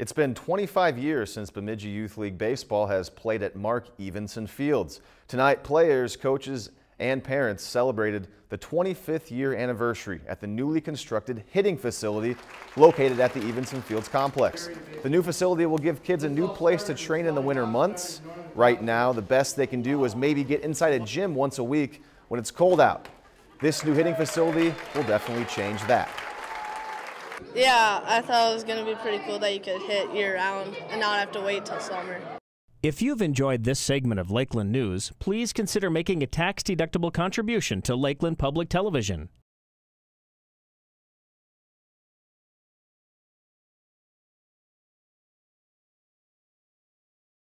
It's been 25 years since Bemidji Youth League Baseball has played at Mark Evenson Fields. Tonight, players, coaches, and parents celebrated the 25th year anniversary at the newly constructed hitting facility located at the Evenson Fields complex. The new facility will give kids a new place to train in the winter months. Right now, the best they can do is maybe get inside a gym once a week when it's cold out. This new hitting facility will definitely change that. Yeah, I thought it was going to be pretty cool that you could hit year round and not have to wait till summer. If you've enjoyed this segment of Lakeland News, please consider making a tax-deductible contribution to Lakeland Public Television.